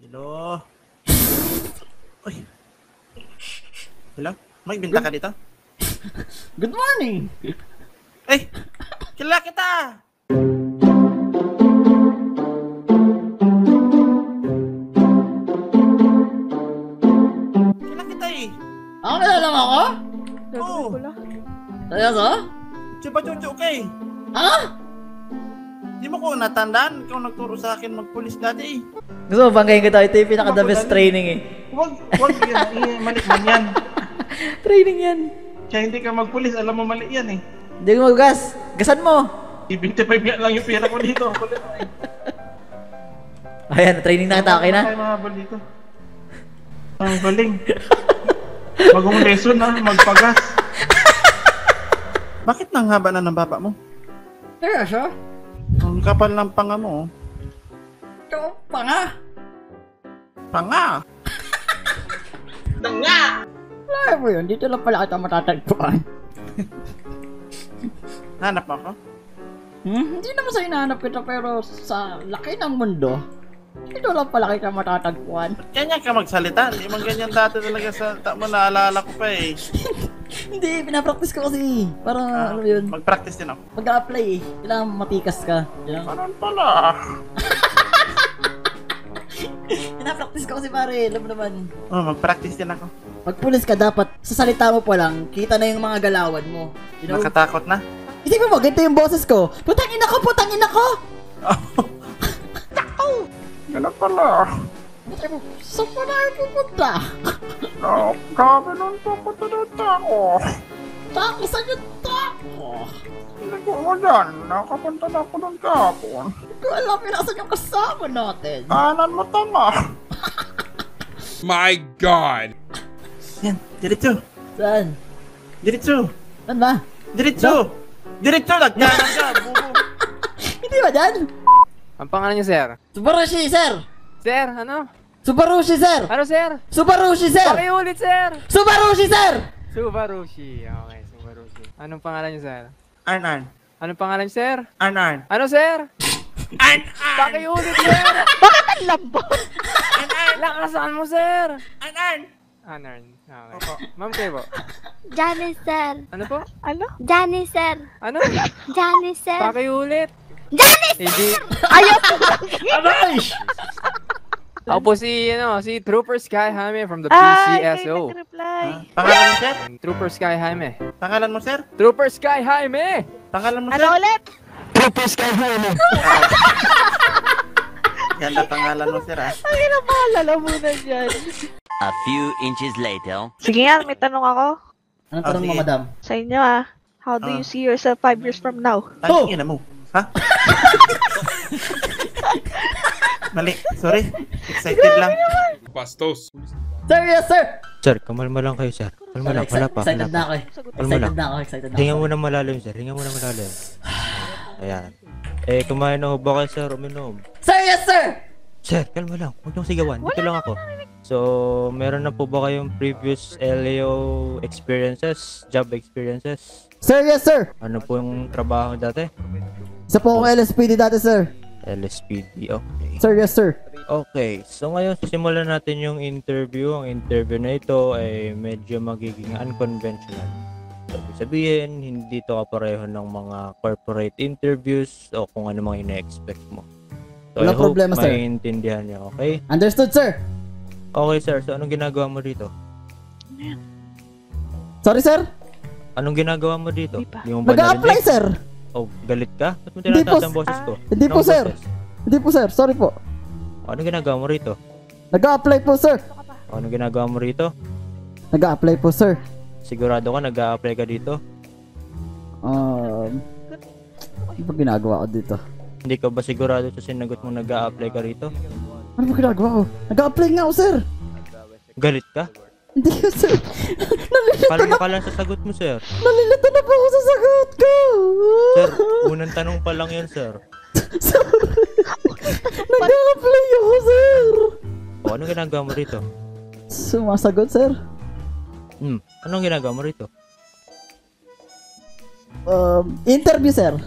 Hello? Uy. Hello? May binta ka dito? Good morning! Ay! Kila kita! Kila kita eh! Ako na lang ako? Oo! Seryoso? Chupa chuchu ka eh! Ha? Mo ko natandaan? Ikaw nagturo sa akin magpulis dati eh! Gusto mo banggayin kita, ito yung pinaka the best training eh. Huwag, huwag yan, mali man yan. Training yan. Kaya hindi ka magpulis, alam mo mali yan eh. Hindi ko magas. Gasan mo. 25 nga lang yung pera ko dito. Kulit mo eh. Ayan, training na kita, okay na? Ay, mga bal dito. Ang galing. Bagong lesson na, magpagas. Bakit nang haba na ng baba mo? Seryoso? Ang kapal ng panga mo. Ito pa nga. Panga! Alam mo yun, dito lang pala kita matatagpuan. Hanap mo ako? Hmm? Hindi naman sa hinahanap kita pero sa laki ng mundo, dito lang pala kita matatagpuan. Kanya ka magsalita. Hindi man ganyan dati talaga sa ta mo naalala ko pa eh. Hindi, pinapractice ko kasi. Para, ano yun, Mag-practice din ako. pag-apply eh. Kailangan matikas ka. Lang. Parang pala. Pinapractice ko kasi pare, alam mo naman. Oh, mag-practice din ako. Pag pulis ka, dapat sa salita mo pa lang, kita na yung mga galawan mo. You know? Nakatakot na. Hindi mo ganito yung boses ko. Putangin ako, putangin ako! Ganun pala. Sabi mo, Saan pa na yung pupunta? No, grabe nun pupunta na ako. Tako, saan yung tako? Hindi ko mo dyan. Nakapunta na ako nun kahapon. Hindi ko alam yung nasan yung kasama natin. Kanan mo tama. My God. Yan, diretso. Saan? Diretso. Saan ba? Diretso. Diretso, nagkanan ka. Hindi ba dyan? Ang pangalan niyo, sir? Subarushi, sir! Sir, ano? Subarushi, sir! Ano, sir? Subarushi, sir! Pakiulit, sir! Subarushi, sir! Subarushi. Okay, Subarushi. Anong pangalan niyo, sir? Arn, Arn. Anong pangalan niyo, sir? Arn, Arn. Ano, sir? Arn, Arn. Pakiulit, sir! Bakit ang lambot? Lakasan mo, sir! Arn, Arn. Anarn. Okay. Ma'am kayo po. Janice, sir. Ano po? Ano? Janice, sir. Ano? Janice, sir. Pakiulit. Janice! Hindi. Ayaw! Aray! Ako po si, ano, si Trooper Sky Jaime from the Ay, kayo PCSO. nag-reply. Pangalan mo, sir? Trooper Sky Jaime. Pangalan mo, sir? Trooper Sky Jaime! Pangalan mo, Ano sir? ulit? Trooper Sky Jaime! Ganda pangalan mo, sir, ah. Ang ina maalala mo na dyan. A few inches later. Sige nga, may tanong ako. Anong tanong mo, sige. madam? Sa inyo ah. How do you Ah. see yourself five years from now? Oh! Ay, ina mo. Ha? Mali. Sorry. Excited lang. Bastos. Sir, yes, sir! Sir, kamalma lang kayo, sir. Kalma lang, wala pa. Excited na ako eh. Excited na ako, excited na Hinga ako. muna malalim, sir. Hinga muna malalim. Ayan. Eh, kumain na ho ba kayo, sir? Uminom. Sir, yes, sir! Sir, kalma lang. Huwag niyong sigawan. Dito lang ako. So, meron na po ba kayong previous LAO experiences? Job experiences? Sir, yes, sir! Ano po yung trabaho dati? Isa po akong LSPD dati, sir. LSPD, okay. Sir, yes, sir. Okay, so ngayon sisimulan natin yung interview. Ang interview na ito ay medyo magiging unconventional. So, sabihin, hindi to kapareho ng mga corporate interviews o kung ano mga ina-expect mo. So, Walang I hope problema, sir. maintindihan niyo, okay? Understood, sir. Okay, sir. So, anong ginagawa mo dito? Sorry, sir. Anong ginagawa mo dito? Di pa. Hindi mo ba Nag-a-apply, narinig? sir. Oh, galit ka? Ba't mo tinataas ang boses ko? Hindi po, sir. Hindi po, sir. Sorry po. O, Anong ginagawa mo rito? Nag-a-apply po, sir. O, Anong ginagawa mo rito? Nag-a-apply po, sir. Sigurado ka nag-a-apply ka dito? Um, ano ba ginagawa ko dito? Hindi ka ba sigurado sa sinagot mo nag-a-apply ka rito? Ano ba ginagawa ko? Nag-a-apply nga ako, sir. Galit ka? Hindi ko, sir. Nalilito Kalma na, ka lang sa sagot mo, sir. nalilito na po ako sa unang tanong pa lang yan, sir. Nag-a-apply ako, sir. O, anong ginagawa mo rito? Sumasagot, sir. Hmm, anong ginagawa mo rito? Um, interview, sir.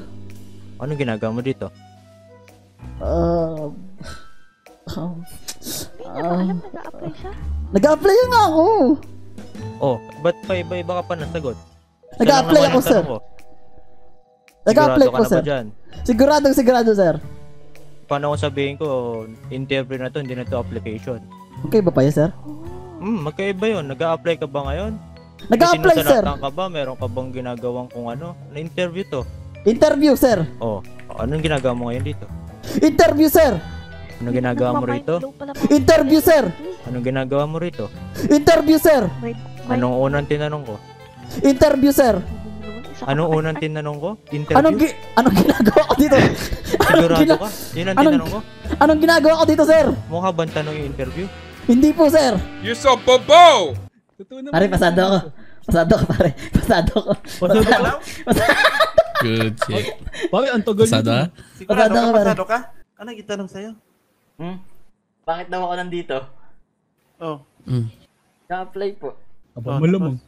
Anong ginagawa mo dito? Um, um, alam, nag-a-apply siya. Nag-a-apply nga ako. Oh, ba't pa iba-iba ka pa nasagot? Nag-a-apply ako, sir. ko. Sigurado po, sir. ba dyan? Siguradong sigurado, sir. Paano kung sabihin ko, interview na to, hindi na to application? Okay ba pa yun, sir? Hmm, magkaiba yun. Nag-a-apply ka ba ngayon? Nag-a-apply, sir. Ka ba? Meron ka bang ginagawang kung ano? Na-interview to. Interview, sir. Oh, anong ginagawa mo ngayon dito? Interview, sir. Anong ginagawa mo rito? Interview, sir. Anong ginagawa mo rito? Interview, sir. Anong unang tinanong ko? Interview, sir. Ka pa- unang tinanong ko? Interview? Anong, gi- anong ginagawa ko dito? Sigurado gina- ka? Yun ang anong- tinanong ko? Anong ginagawa ko dito, sir? Mukha bang tanong yung interview? Hindi po, sir. You're so bobo! Pare, pasado ako. Pasado ko, pare. Pasado ko. Pasado ko. Good shit. Pare, ang tagal Pasado nito. ha? Sigurado Pasado ka, ka, pare. pasado ka? Ano gitanong sa'yo? Hmm? Bakit daw ako nandito? Oh. Mm. Ka-apply po. Aba, malamang.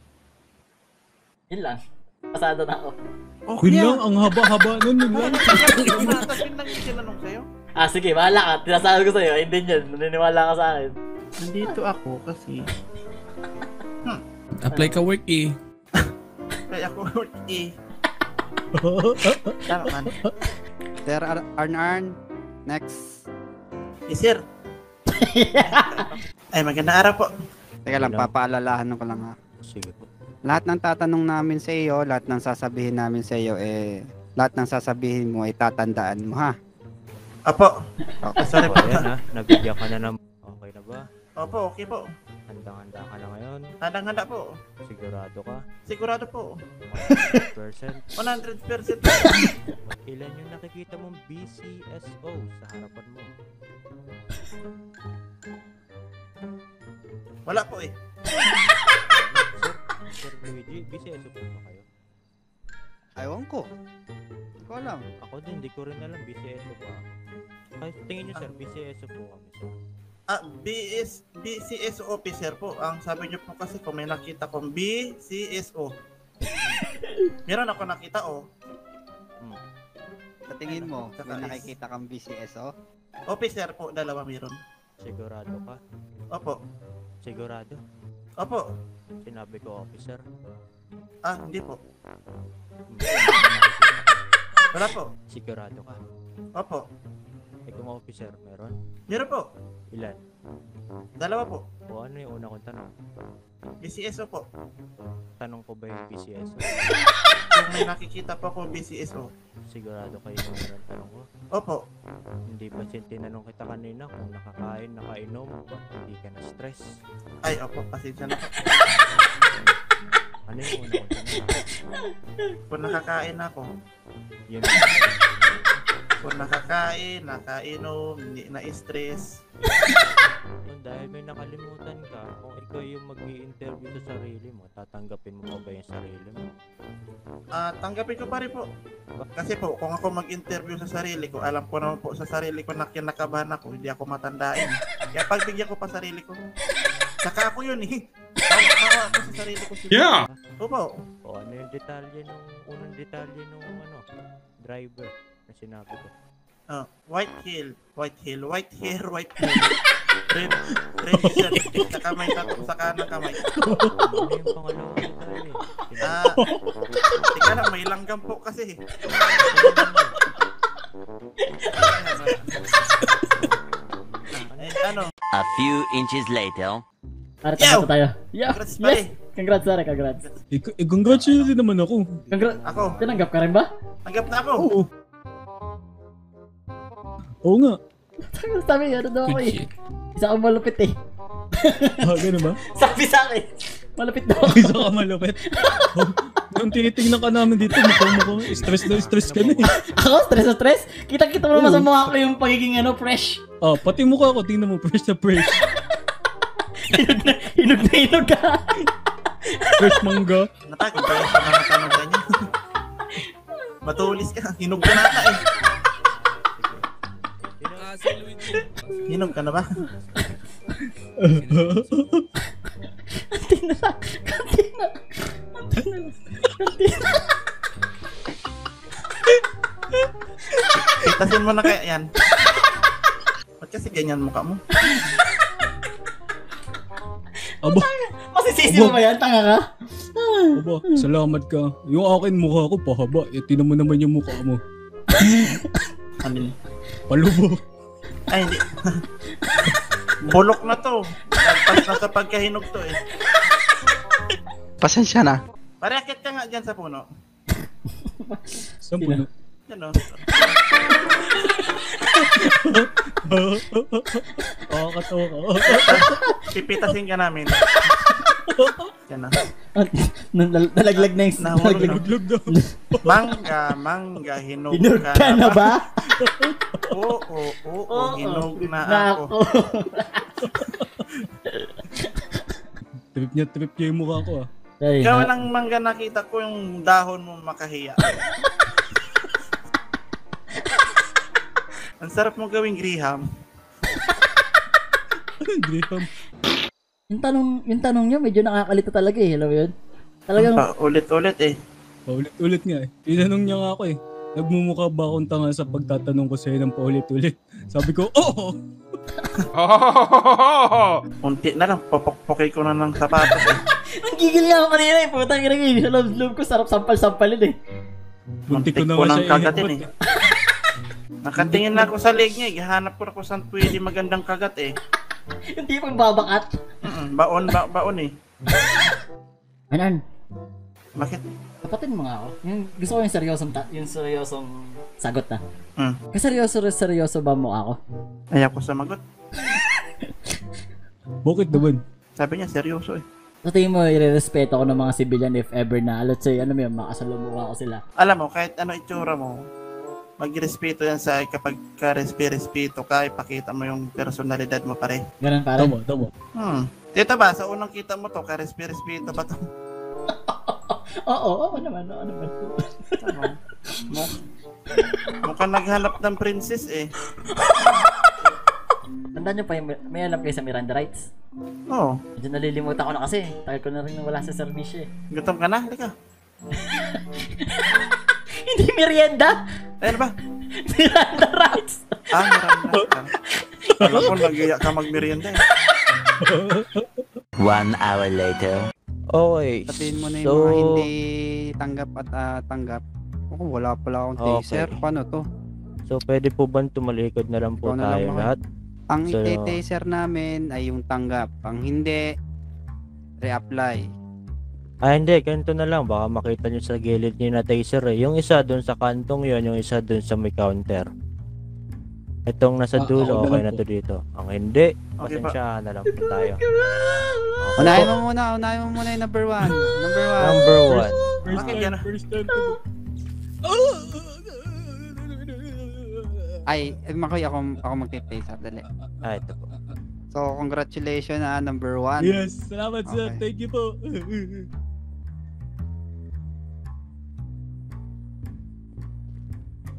Yun lang. Pasado na ako. Oh, Yun lang, ang haba-haba nun. Yun lang. Tapos yun lang yung tinanong sa'yo. Ah, sige, bahala ka. Tinasabi ko sa'yo. Hindi yun. Naniniwala ka sa akin. Nandito ako kasi Apply ka work eh. kaya ako eh. Tama man. Sir Ar- Arn Arn, next. Eh, sir. Ay, magandang araw po. Teka lang, papaalalahan ko lang ha. Sige po. Lahat ng tatanong namin sa iyo, lahat ng sasabihin namin sa iyo, eh, lahat ng sasabihin mo ay tatandaan mo ha. Opo. Okay. Sorry po. ayan ha. Nabigyan ka na ng... Okay na ba? Opo, okay po. Handang-handa ka na ngayon. Handang-handa po. Sigurado ka. Sigurado po. 100%. 100% Ilan yung nakikita mong BCSO sa harapan mo? Wala po eh. Sir, Sir Luigi, BCSO po ba kayo? Ewan ko. Hindi ko alam. Ako din, hindi ko rin alam BCSO ba ako. Ay, tingin nyo sir, BCSO po kami sir. Ah, BS, BCSO officer po. Ang sabi niyo po kasi kung may nakita kong BCSO. Meron ako nakita oh. Hmm. Sa tingin mo, Tsaka may is- nakikita kang BCSO? Officer po, dalawa meron. Sigurado ka? Opo. Sigurado? Opo. Sinabi ko officer. Ah, hindi po. Wala po. Sigurado ka? Opo. Kung officer, meron? Meron po. Ilan? Dalawa po. O ano yung una kong tanong? BCSO po. Tanong ko ba yung BCSO? Kung may nakikita po ako BCSO. Sigurado kayo yung unang tanong ko? Opo. Hindi ba sin tinanong kita kanina kung nakakain, nakainom, ba't hindi ka na stress? Ay, opo. Pasensya na po. Ano yung una kong tanong? Kung nakakain ako. Yun. Kung nakakain, nakainom, hindi na-stress. Kung dahil may nakalimutan ka, kung ikaw yung mag interview sa sarili mo, tatanggapin mo pa ba yung sarili mo? Ah, tanggapin ko pa rin po. Kasi po, kung ako mag-interview sa sarili ko, alam ko naman po sa sarili ko na kinakabahan ako, hindi ako matandain. Kaya pagbigyan ko pa sarili ko. Saka ako yun eh. Tawa tawa ako sa sarili ko. siguro. Yeah. Opo. O ano yung detalye nung, unang detalye nung ano, driver na sinabi ko? Ah, white hill, white hill, white hair, white hair. Red, red shirt, sa kamay, sa, sa kanang kamay. Ano yung pangalawang detalye? Sinabi Ah, tika lang, may langgam po kasi. Eh, ano, A few inches later. Pare, Yow! tapos tayo. Yeah. Congrats, pare. Yes! Congrats, pare. Congrats. Eh, eh, congratulations din naman ako. Congrats. ako, Tinanggap ka rin ba? tanggap na ako. Oo. Oo nga. Sabi, ano daw ako eh. Isa akong malupit eh. Ah, ganun ba? Sabi sa akin. Malupit daw ako. Isa ka malupit. Oh, Nung tinitingnan ka namin dito, mukhang mukhang stress na stress ka na eh. Ako, stress na stress. Kita-kita mo naman sa mukha ko yung pagiging ano, fresh. Ah, pati mukha ko, tingnan mo, fresh na fresh. Hinog na, hinog na hinog ka. Fresh mangga. Natakot ba yun sa mga tanong ganyan? Matulis ka, hinog ka na ata eh. Ah, si Luigi. Hinog ka na ba? Kantina. Kantina. Kantina. Kantina. Pitasin mo na kaya yan. Ba't kasi ganyan mukha mo? Aba, Masisisi mo ba yan? Tanga ka? aba, salamat ka. Yung akin mukha ko pahaba. Eh, tinan mo naman yung mukha mo. Ano? Palubo. Ay, hindi. Bulok na to. Pagpas na sa pagkahinog to eh. Pasensya na. Pare, akit ka nga dyan sa puno. Saan puno? Yan o. Nakakatawa ka. Pipitasin ka namin. Yan na. Nal- nal- Nalaglag na yung... Nahulog nalaglag- na. Mangga, mangga, hinog ka na ba? Oo, oo, oo, hinog na na ako. Trip niya, trip niya yung mukha ko ah. Ay, Ikaw lang mangga nakita ko yung dahon mo makahiya. Ang sarap mo gawing graham. Anong Graham? Yung tanong, yung tanong niya medyo nakakalito talaga eh. Alam mo yun? Talagang, Pa, ulit-ulit eh. Paulit-ulit nga eh. Tinanong niya nga ako eh. Nagmumukha ba akong tanga sa pagtatanong ko sa'yo ng paulit-ulit? Sabi ko, oo! Oh! Unti na lang, popokpokin ko na ng sapatos eh. ang gigil nga ako kanina eh. Putang ina eh. Sa loob-loob ko, sarap sampal-sampalin eh. Ko Muntik na ko ng siya kagatin eh. Nakatingin na ako sa leg niya eh. Hanap ko na kung saan pwede magandang kagat eh. Yung tipong babakat. Mm-mm, baon, ba, baon eh. Anan, Bakit? tapatin mo nga ako. Yung, gusto ko yung seryosong, ta- yung seryosong sagot na. Mm. Kasi seryoso, seryoso ba mo ako? Ayaw ko sumagot. Bakit naman? Sabi niya, seryoso eh. Sa tingin mo, irerespeto ko ng mga civilian if ever na, let's say, ano mo yun, makasalumuha ko sila. Alam mo, kahit ano itsura mo, magrespeto yan sa kapag ka-respeto ka, ipakita mo yung personalidad mo pare. Ganun pare. Tama, tama. Hmm. Dito ba, sa unang kita mo to, ka-respeto ba to? Oo, oo naman, oo naman. Tama. Mo, mukhang naghanap ng princess eh. Tandaan nyo pa yung, may alam kayo sa Miranda rights? Oo. Oh, Medyo nalilimutan ko na kasi. Tagal ko na rin wala sa servisyo eh. gutom ka na? Halika. Hindi merienda! Ayun ba? Miranda rights! Ah, marami na. Alam ko, nag ka magmerienda eh. One hour later. Okay. Sabihin mo na yung so, mga hindi tanggap at ah, tanggap. Ako, wala pala akong Okay. taser. Paano to? So, pwede po ba tumalikod na lang po Ikaw na lang, tayo Mahal. lahat? Ang So, ite-taser namin ay yung tanggap. Ang hindi, reapply. Ah, hindi. Ganito na lang. Baka makita nyo sa gilid nyo na taser eh. Yung isa doon sa kantong yon yung isa doon sa may counter. Itong nasa Ah, dulo, ako okay na to dito. Ang hindi, Okay ba? pasensyahan na lang po tayo. Unahin mo muna, unahin mo muna yung number one. Number one. Number one. First Bakit time, first time. Ay, eh, Makoy, ako, ako mag-taser. Dali. Ah, ito po. So, congratulations na number one. Yes, salamat sir. Okay. Thank you po.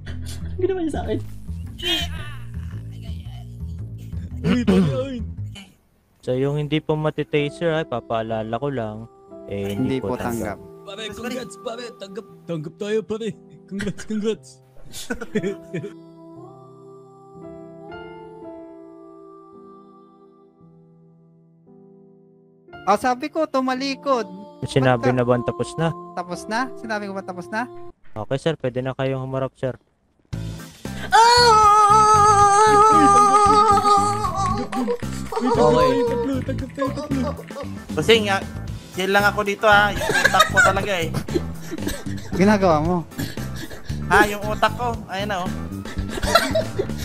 Ang ginawa niya sa akin. Uy, pati oy. So, yung hindi po matitaser ay papaalala ko lang. Eh, Hindi hindi, po tanggap. Pare, congrats pare. Tanggap, tanggap tayo pare. Congrats, congrats. Ah, sabi ko, tumalikod. Sinabi na ba tapos na? Tapos na? Sinabi ko ba tapos na? Okay sir, pwede na kayong humarap sir. Uy, tanggap tayo tatlo. Tanggap tayo tatlo. Kasi nga, chill lang ako dito ha. Yung utak ko talaga eh. Ginagawa mo. Ha, yung utak ko. Ayun na oh.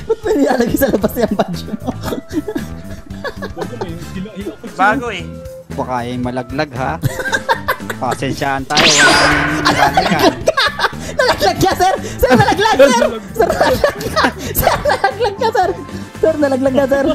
Ba't may nilalagay sa labas yung badge mo? Bago eh. Baka yung malaglag ha. Pasensyahan tayo. Wala kang balikan. nalaglag ka, sir! Sir, nalaglag, sir! Sir, nalaglag ka! Sir, nalaglag ka, sir! Sir, nalaglag ka, sir!